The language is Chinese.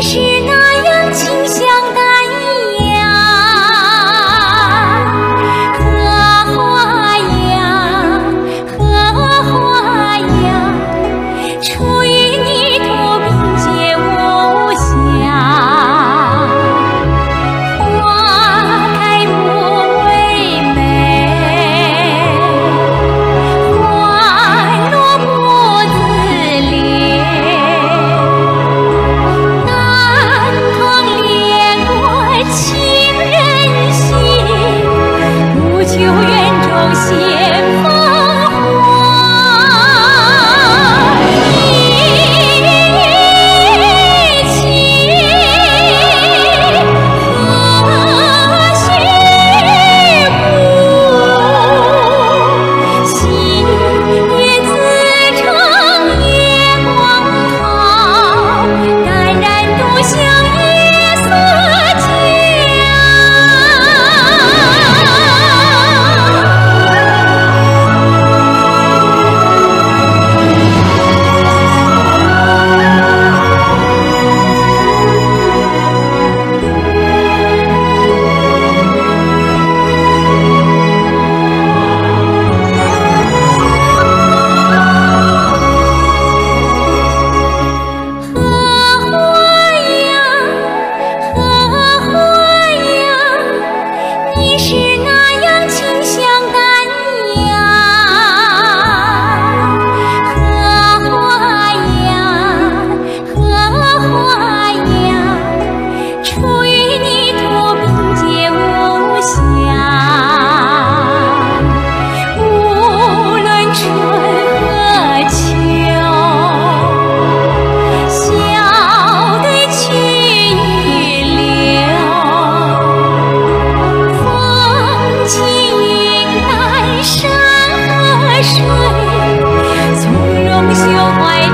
心。水从容胸怀